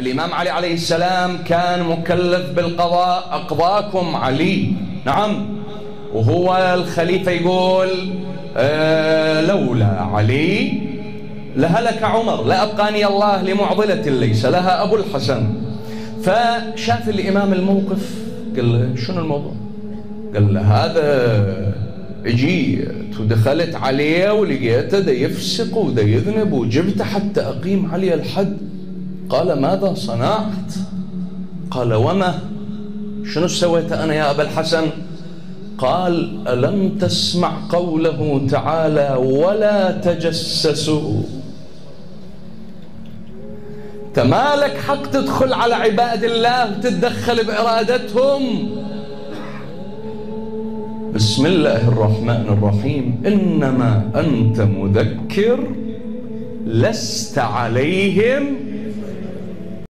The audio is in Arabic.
الإمام علي عليه السلام كان مكلف بالقضاء أقضاكم علي. نعم. وهو الخليفة يقول آه لولا علي لهلك عمر لأبقاني الله لمعضلة ليس لها أبو الحسن. فشاف الإمام الموقف قال له شنو الموضوع؟ قال له هذا جيت ودخلت عليه ولقيته دا يفسق ودا يذنب وجبته حتى أقيم عليه الحد. قال ماذا صنعت؟ قال وما؟ شنو سويت أنا يا أبا الحسن؟ قال ألم تسمع قوله تعالى ولا تجسسوا؟ تمالك حق تدخل على عباد الله وتتدخل بإرادتهم؟ بسم الله الرحمن الرحيم. إنما أنت مذكر لست عليهم